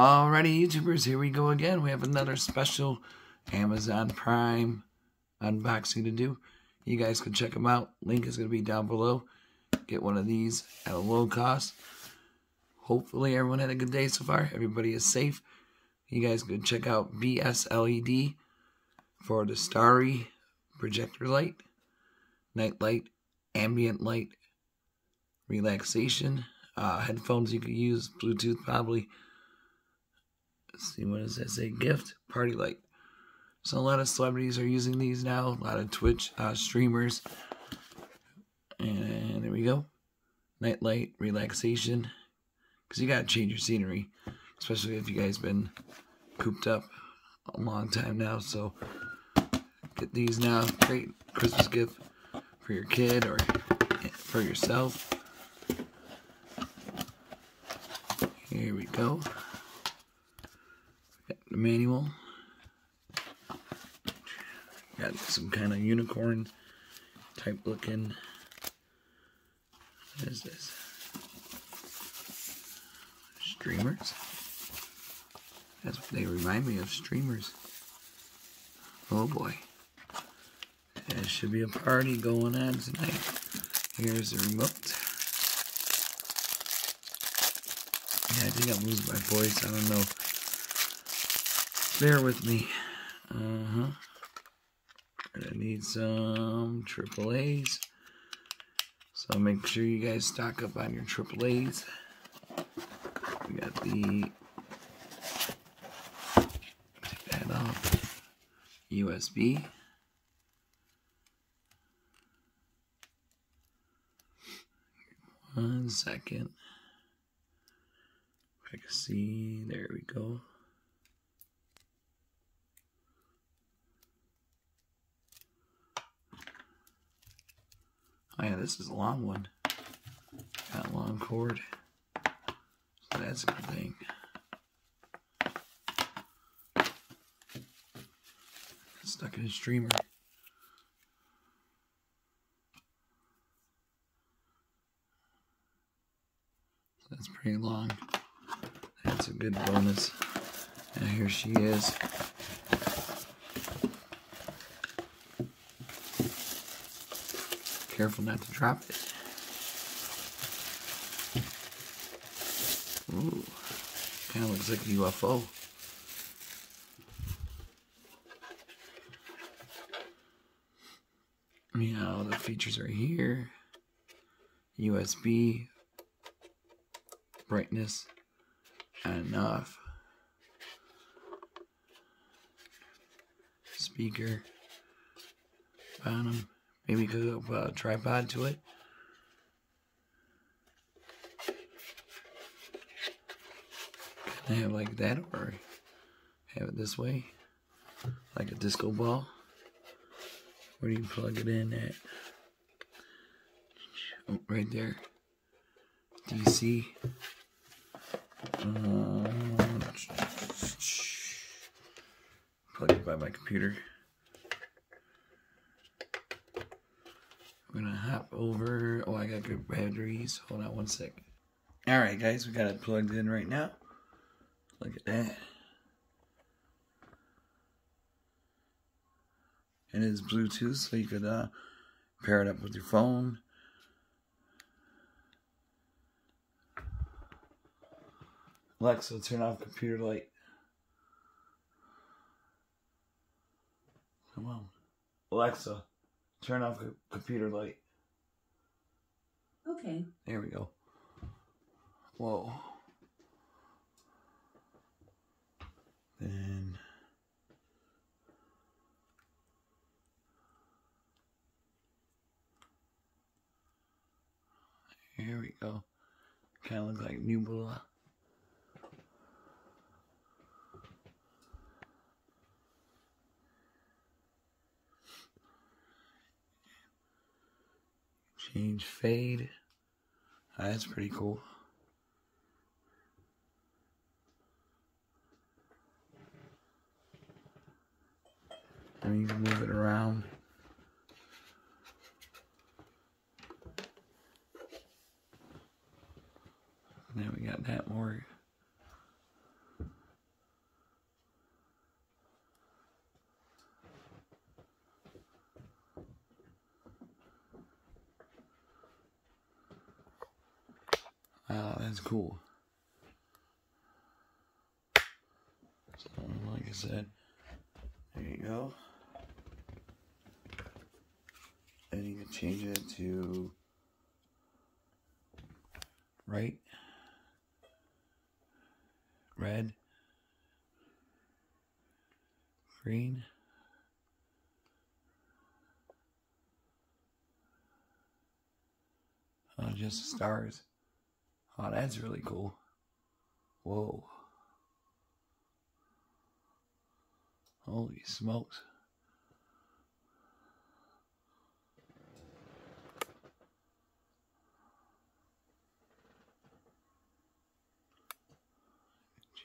Alrighty, YouTubers, here we go again. We have another special Amazon Prime unboxing to do. You guys can check them out. Link is going to be down below. Get one of these at a low cost. Hopefully, everyone had a good day so far. Everybody is safe. You guys can check out BSLED for the Starry projector light, night light, ambient light, relaxation, uh, headphones you could use, Bluetooth probably see, what does that say? Gift party light. So a lot of celebrities are using these now. A lot of Twitch uh, streamers. And there we go. Night light, relaxation. Because you got to change your scenery. Especially if you guys been cooped up a long time now. So get these now. Great Christmas gift for your kid or for yourself. Here we go manual. Got some kind of unicorn type looking. What is this? Streamers. That's what they remind me of, streamers. Oh boy. There should be a party going on tonight. Here's the remote. Yeah, I think I'm losing my voice. I don't know. Bear with me. Uh-huh. I need some triple A's. So make sure you guys stock up on your triple A's. We got the take that off. USB. One second. I can see. There we go. Oh yeah, this is a long one. Got a long cord. So that's a good thing. Stuck in a streamer. That's pretty long. That's a good bonus. And here she is. Careful not to drop it. Ooh, kind of looks like a UFO. Yeah, the features are here. USB, brightness, and enough. Speaker, bottom. Maybe could hook a tripod to it. Can I have like that or have it this way? Like a disco ball? Where do you plug it in at? Oh, right there. DC. Uh, plug it by my computer. I'm gonna hop over. Oh, I got good batteries. Hold on one sec. Alright, guys, we got it plugged in right now. Look at that. And it's Bluetooth, so you could uh, pair it up with your phone. Alexa, turn off computer light. Come on. Alexa, Turn off the computer light. Okay. There we go. Whoa. Then. Here we go. Kind of looks like Nubula. Change fade. Uh, that's pretty cool. And you can move it around. Now we got that more Wow, that's cool. So, like I said, there you go. And you can change it to right, red, green. Oh, just stars. Oh, that's really cool. Whoa. Holy smokes.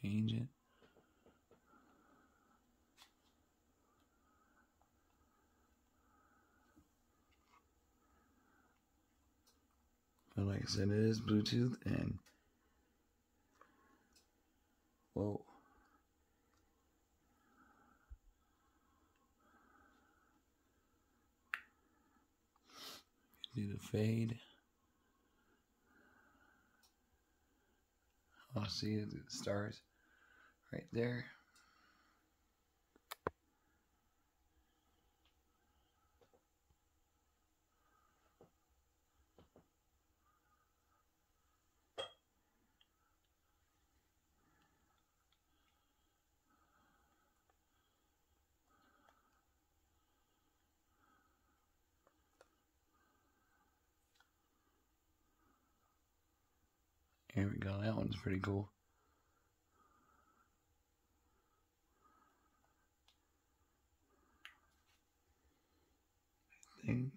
Change it. Like I said, it is Bluetooth and whoa. Do the fade. I'll see the stars right there. Here we go. That one's pretty cool. I think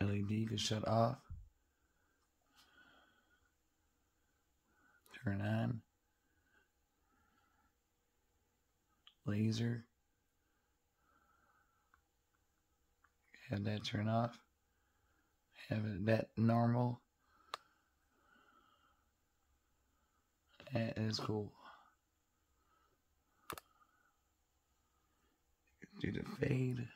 LED can shut off. Turn on. Laser. Have that turn off have that normal. That is cool. Do the fade.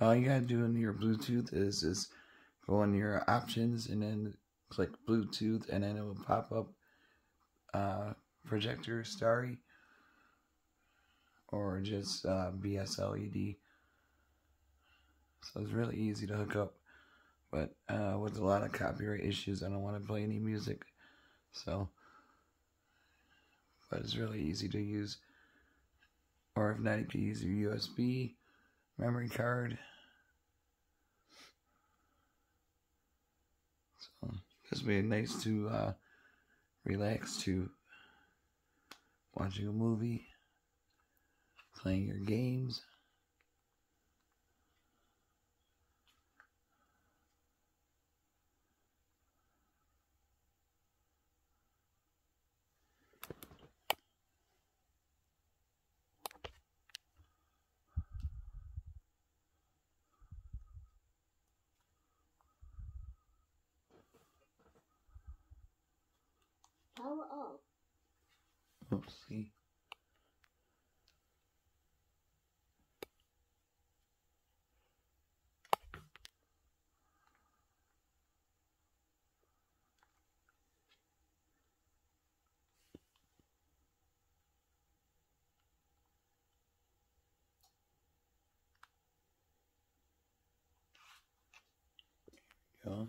All you gotta do in your Bluetooth is is go in your options and then click Bluetooth and then it will pop up uh, projector starry or just uh, BSLED. So it's really easy to hook up, but uh, with a lot of copyright issues, I don't want to play any music. So, but it's really easy to use. Or if not, you can use your USB memory card. So this would be nice to uh, relax to watching a movie, playing your games. Power off. Let's see. Go.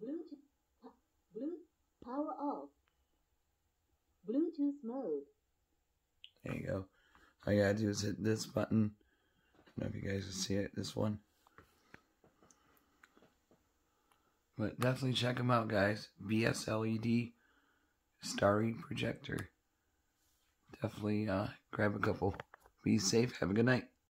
Bluetooth. po- Blue. Power off. Bluetooth mode. There you go. All you gotta do is hit this button. I don't know if you guys can see it, this one. But definitely check them out, guys. BSLED E Starry Projector. Definitely uh, grab a couple. Be safe. Have a good night.